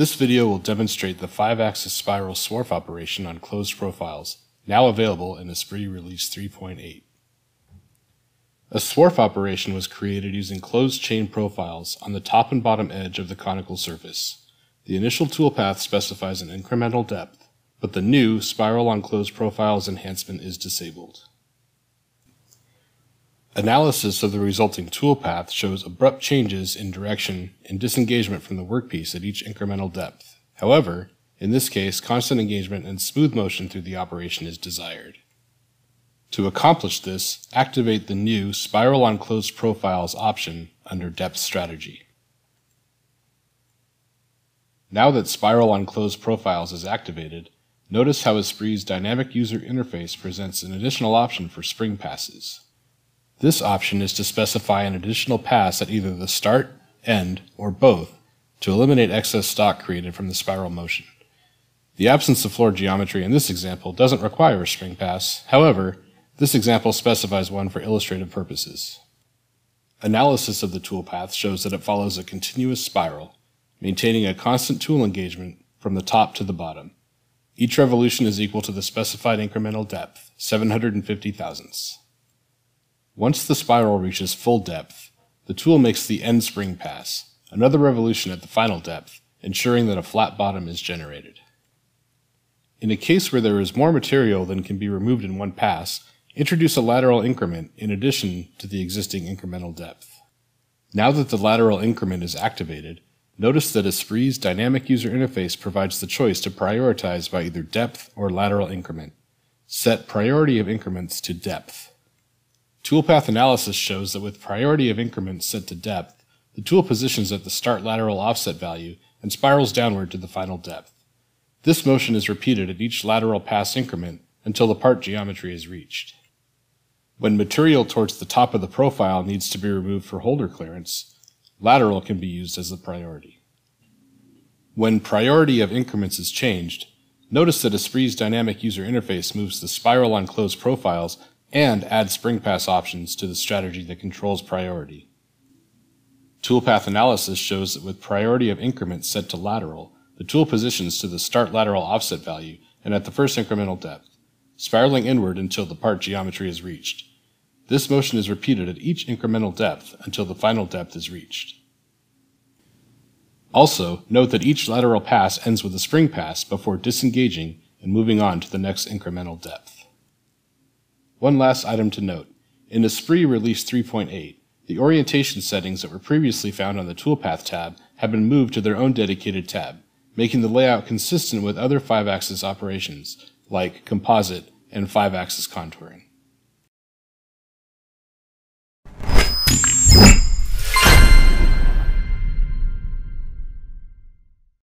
This video will demonstrate the 5-axis spiral swarf operation on closed profiles, now available in Esprit Release 3.8. A swarf operation was created using closed chain profiles on the top and bottom edge of the conical surface. The initial toolpath specifies an incremental depth, but the new Spiral on Closed Profiles enhancement is disabled. Analysis of the resulting toolpath shows abrupt changes in direction and disengagement from the workpiece at each incremental depth. However, in this case, constant engagement and smooth motion through the operation is desired. To accomplish this, activate the new Spiral on Closed Profiles option under Depth Strategy. Now that Spiral on Closed Profiles is activated, notice how Esprit's dynamic user interface presents an additional option for spring passes. This option is to specify an additional pass at either the start, end, or both to eliminate excess stock created from the spiral motion. The absence of floor geometry in this example doesn't require a spring pass. However, this example specifies one for illustrative purposes. Analysis of the toolpath shows that it follows a continuous spiral, maintaining a constant tool engagement from the top to the bottom. Each revolution is equal to the specified incremental depth, 750 thousandths. Once the spiral reaches full depth, the tool makes the end spring pass, another revolution at the final depth, ensuring that a flat bottom is generated. In a case where there is more material than can be removed in one pass, introduce a lateral increment in addition to the existing incremental depth. Now that the lateral increment is activated, notice that Esprit's dynamic user interface provides the choice to prioritize by either depth or lateral increment. Set priority of increments to depth. Toolpath analysis shows that with priority of increments set to depth, the tool positions at the start lateral offset value and spirals downward to the final depth. This motion is repeated at each lateral pass increment until the part geometry is reached. When material towards the top of the profile needs to be removed for holder clearance, lateral can be used as the priority. When priority of increments is changed, notice that Esprit's dynamic user interface moves the spiral on closed profiles and add spring pass options to the strategy that controls priority. Toolpath analysis shows that with priority of increment set to lateral, the tool positions to the start lateral offset value and at the first incremental depth, spiraling inward until the part geometry is reached. This motion is repeated at each incremental depth until the final depth is reached. Also, note that each lateral pass ends with a spring pass before disengaging and moving on to the next incremental depth. One last item to note. In Esprit Release 3.8, the orientation settings that were previously found on the Toolpath tab have been moved to their own dedicated tab, making the layout consistent with other 5-axis operations, like composite and 5-axis contouring.